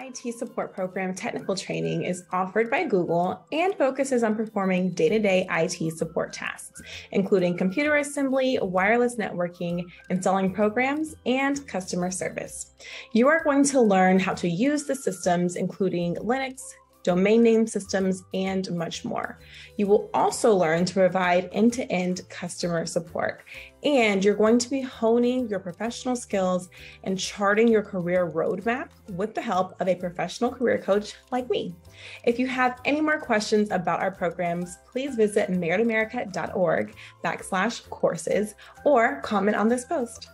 IT support program, Technical Training, is offered by Google and focuses on performing day to day IT support tasks, including computer assembly, wireless networking, installing programs, and customer service. You are going to learn how to use the systems, including Linux, domain name systems, and much more. You will also learn to provide end to end customer support. And you're going to be honing your professional skills and charting your career roadmap with the help of a professional career coach like me. If you have any more questions about our programs, please visit meritamerica.org backslash courses or comment on this post.